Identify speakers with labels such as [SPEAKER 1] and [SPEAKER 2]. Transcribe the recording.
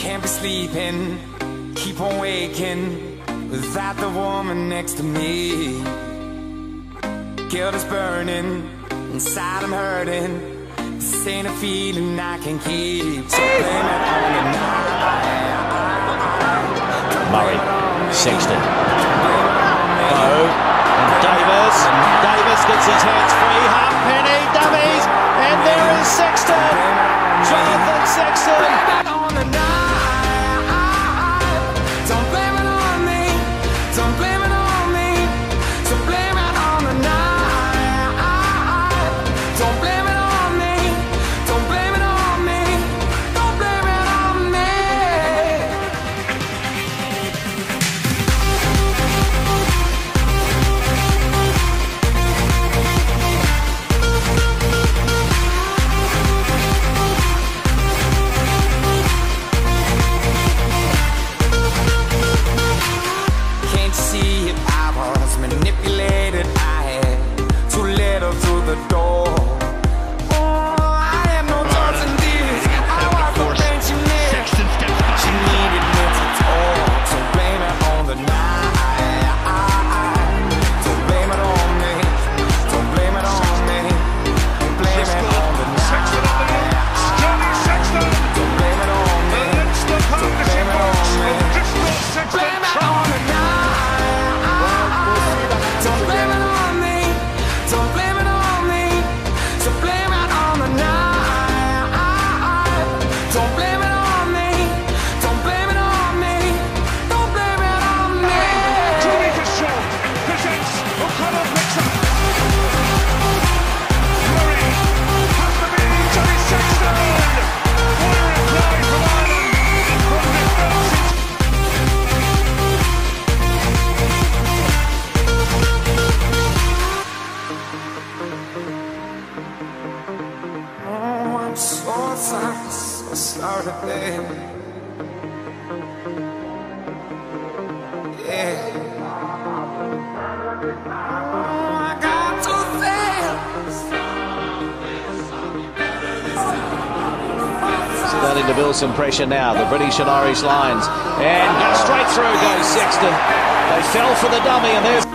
[SPEAKER 1] Can't be sleeping, keep on waking without the woman next to me. Guilt is burning, inside I'm hurting. This ain't a feeling I can keep. So blame it on the night.
[SPEAKER 2] Murray, Sexton.
[SPEAKER 1] I'm so sorry, so sorry,
[SPEAKER 2] Starting to build some pressure now, the British and Irish Lions, And straight through goes Sexton. They fell for the dummy, and there's.